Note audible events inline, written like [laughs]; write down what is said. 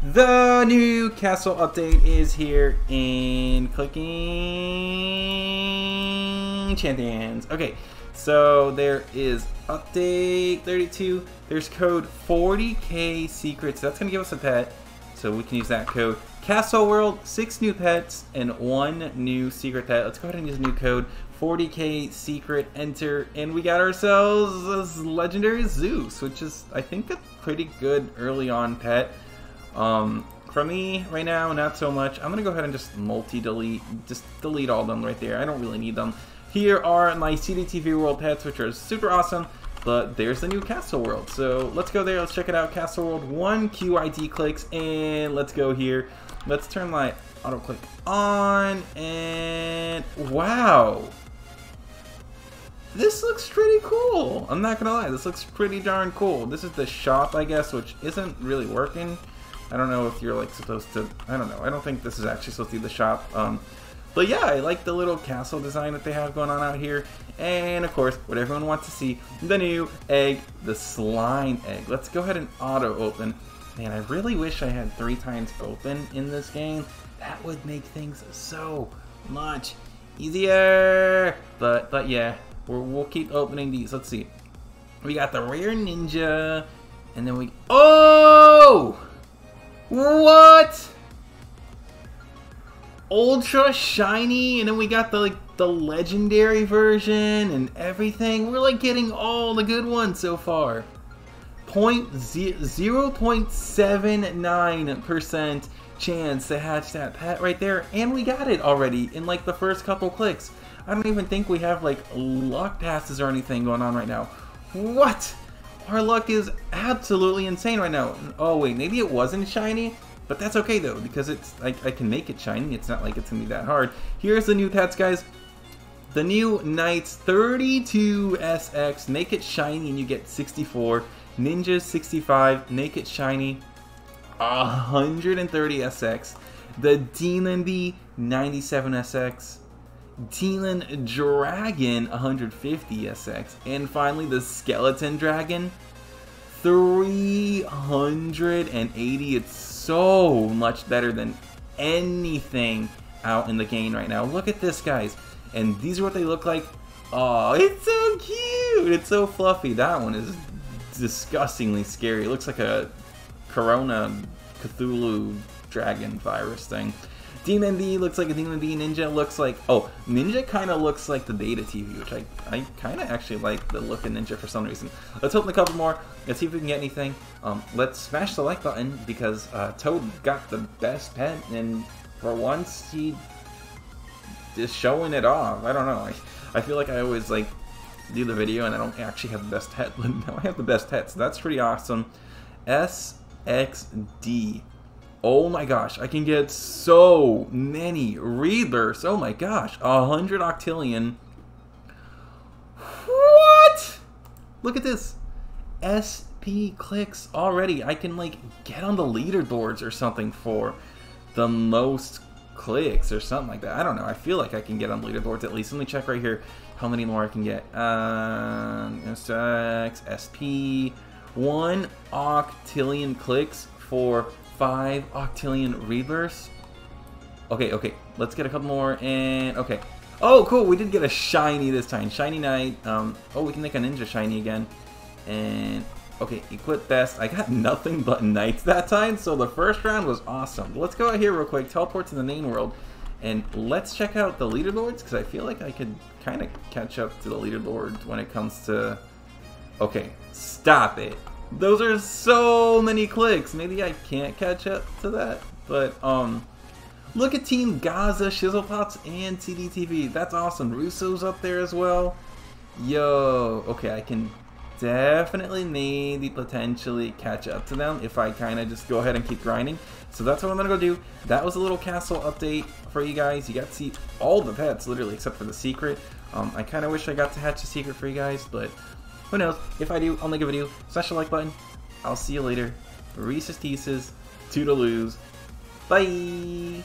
The new castle update is here in clicking champions. Okay, so there is update 32. There's code 40k secrets. That's gonna give us a pet, so we can use that code. Castle World, six new pets and one new secret pet. Let's go ahead and use a new code 40k secret enter and we got ourselves a legendary Zeus which is I think a pretty good early on pet um, for me right now not so much. I'm gonna go ahead and just multi delete just delete all them right there. I don't really need them. Here are my CDTV world pets which are super awesome but there's the new Castle World. So let's go there. Let's check it out. Castle World one QID clicks and let's go here. Let's turn my auto click on and wow. This looks pretty cool. I'm not gonna lie, this looks pretty darn cool. This is the shop, I guess, which isn't really working. I don't know if you're like supposed to. I don't know. I don't think this is actually supposed to be the shop. Um, but yeah, I like the little castle design that they have going on out here. And of course, what everyone wants to see, the new egg, the slime egg. Let's go ahead and auto open. Man, I really wish I had three times open in this game. That would make things so much easier. But but yeah, we will keep opening these. Let's see. We got the rare ninja, and then we. Oh! What? Ultra shiny, and then we got the like the legendary version and everything. We're like getting all the good ones so far. Point zero point seven nine percent chance to hatch that pet right there, and we got it already in like the first couple clicks. I don't even think we have like luck passes or anything going on right now. What? Our luck is absolutely insane right now. Oh wait, maybe it wasn't shiny? But that's okay though, because it's I, I can make it shiny. It's not like it's gonna be that hard. Here's the new tats, guys. The new Knights 32SX, make it shiny and you get 64. Ninja 65, make it shiny, 130SX. The D97SX, Teelan Dragon 150 SX, and finally the Skeleton Dragon 380. It's so much better than anything out in the game right now. Look at this, guys. And these are what they look like. Oh, it's so cute. It's so fluffy. That one is disgustingly scary. It looks like a Corona Cthulhu dragon virus thing. Demon Bee looks like a Demon Bee. Ninja looks like... Oh, Ninja kind of looks like the Data TV, which I, I kind of actually like the look of Ninja for some reason. Let's open a couple more. Let's see if we can get anything. Um, let's smash the like button because uh, Toad got the best pet, and for once he is showing it off. I don't know. I, I feel like I always like do the video and I don't actually have the best pet, but now I have the best pet, so that's pretty awesome. SXD. Oh my gosh, I can get so many rebirths. Oh my gosh, a hundred octillion. What? Look at this. SP clicks already. I can like get on the leaderboards or something for the most clicks or something like that. I don't know. I feel like I can get on leaderboards at least. Let me check right here how many more I can get. Um, SX, SP, one octillion clicks for five octillion rebirths. Okay, okay, let's get a couple more, and okay. Oh, cool, we did get a shiny this time. Shiny Knight. Um, oh, we can make a Ninja shiny again. And, okay, equip best. I got [laughs] nothing but Knights that time, so the first round was awesome. Let's go out here real quick, teleport to the main world, and let's check out the leaderboards, because I feel like I could kind of catch up to the leaderboards when it comes to... Okay, stop it. Those are so many clicks. Maybe I can't catch up to that. But, um, look at Team Gaza, Shizzlepots, and TDTV. That's awesome. Russo's up there as well. Yo, okay, I can definitely maybe potentially catch up to them if I kind of just go ahead and keep grinding. So that's what I'm to go do. That was a little castle update for you guys. You got to see all the pets, literally, except for the secret. Um, I kind of wish I got to hatch a secret for you guys, but who knows? If I do, I'll make a video. Smash the like button. I'll see you later. Reese's Pieces. Toodaloos. Bye!